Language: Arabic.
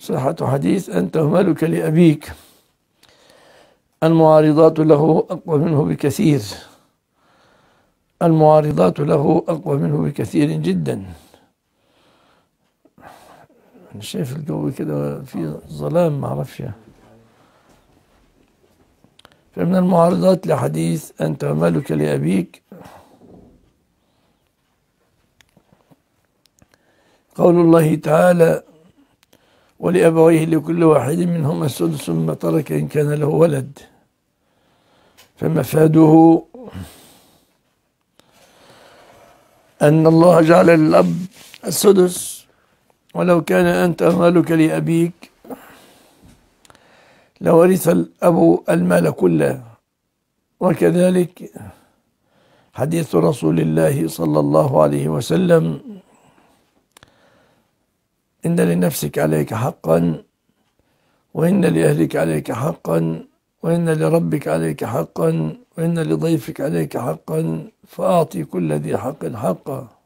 صحة حديث أنت ومالك لأبيك؟ المعارضات له أقوى منه بكثير. المعارضات له أقوى منه بكثير جدا. أنا شايف الجو كده في ظلام ما أعرفش. فمن المعارضات لحديث أنت ومالك لأبيك؟ قول الله تعالى ولأبويه لكل واحد منهما السدس مما ترك إن كان له ولد. فمفاده أن الله جعل للأب السدس. ولو كان أنت مالك لأبيك لورث الأب المال كله. وكذلك حديث رسول الله صلى الله عليه وسلم إن لنفسك عليك حقا وإن لأهلك عليك حقا وإن لربك عليك حقا وإن لضيفك عليك حقا فأعطي كل ذي حق حقه.